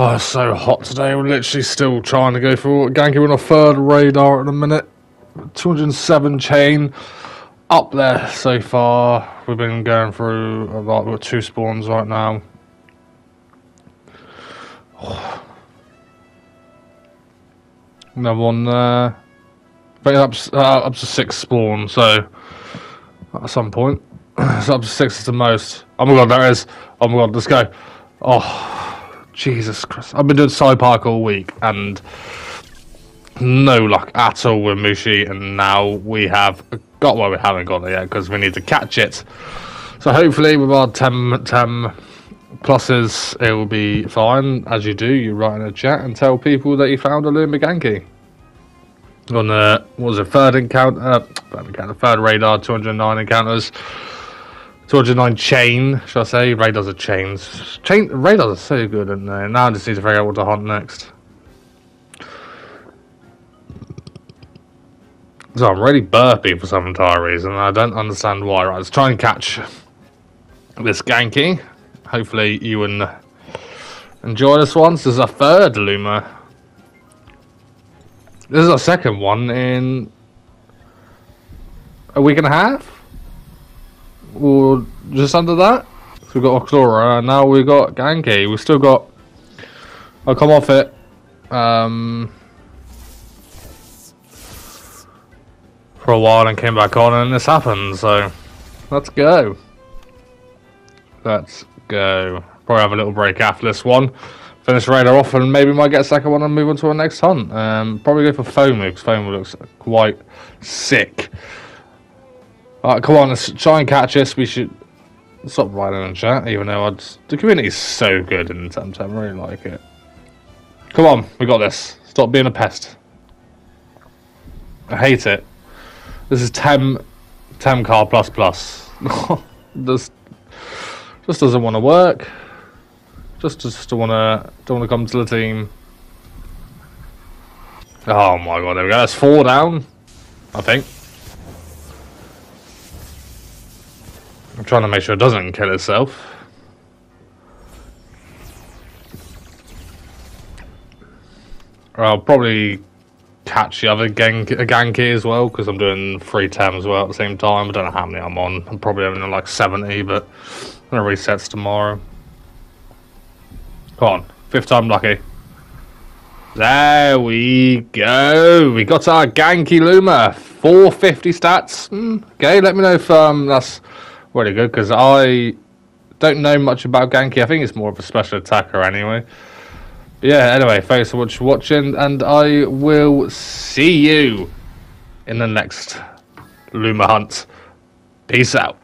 Oh, it's so hot today. We're literally still trying to go for Ganki. We're on a third radar at the minute. 207 chain up there so far. We've been going through lot. We've got two spawns right now. Oh. Another one there. Think up, uh, up to six spawns, so at some point. it's up to six is the most. Oh my god, there is. Oh my god, let's go. Oh, Jesus Christ. I've been doing Saipark all week and no luck at all with Mushi, and now we have got well, we haven't got it yet because we need to catch it. So hopefully, with our 10, 10 pluses, it will be fine. As you do, you write in a chat and tell people that you found a Luma Ganki. On the what was it third encounter, third encounter, third radar, 209 encounters. 209 chain, shall I say? Radars are chains. Chain radars are so good, they? Now I just need to figure out what to hunt next. So I'm really burpy for some entire reason. I don't understand why. Right, let's try and catch this Ganki. Hopefully you can uh, enjoy this one. This is a third Luma. This is our second one in a week and a half? Or just under that? So we've got Octora and now we've got Ganki. We've still got... I'll come off it. Um... for a while and came back on and this happened, so let's go. Let's go. Probably have a little break after this one. Finish radar off and maybe might get a second one and move on to our next hunt. Um, probably go for Fomu because Fomu looks quite sick. Alright, come on, let's try and catch us. We should stop writing in chat, even though I'd, the community is so good in Temtem. I really like it. Come on, we got this. Stop being a pest. I hate it. This is Tem Tem Car Plus Plus. this just doesn't want to work. Just just don't want to don't want to come to the team. Oh my god! There we go. That's four down. I think. Trying to make sure it doesn't kill itself. I'll probably catch the other gang Ganki as well because I'm doing Freetem as well at the same time. I don't know how many I'm on. I'm probably only on like 70, but gonna resets tomorrow. Come on, fifth time lucky. There we go. We got our Ganki Luma, 450 stats. Mm, okay, let me know if um, that's really good because I don't know much about Ganki. I think it's more of a special attacker anyway yeah, anyway, thanks so much for watching, and I will see you in the next Luma Hunt. Peace out.